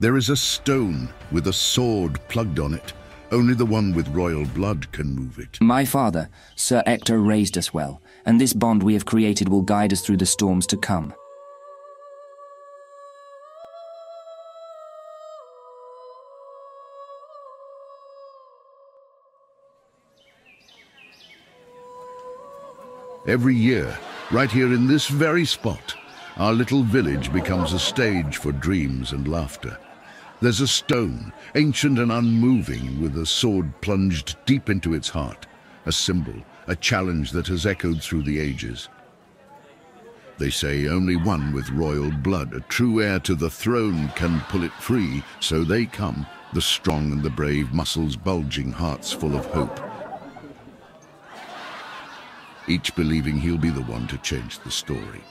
There is a stone with a sword plugged on it. Only the one with royal blood can move it. My father, Sir Ector, raised us well, and this bond we have created will guide us through the storms to come. Every year, right here in this very spot, our little village becomes a stage for dreams and laughter. There's a stone, ancient and unmoving, with a sword plunged deep into its heart, a symbol, a challenge that has echoed through the ages. They say only one with royal blood, a true heir to the throne, can pull it free, so they come, the strong and the brave, muscles bulging, hearts full of hope. Each believing he'll be the one to change the story.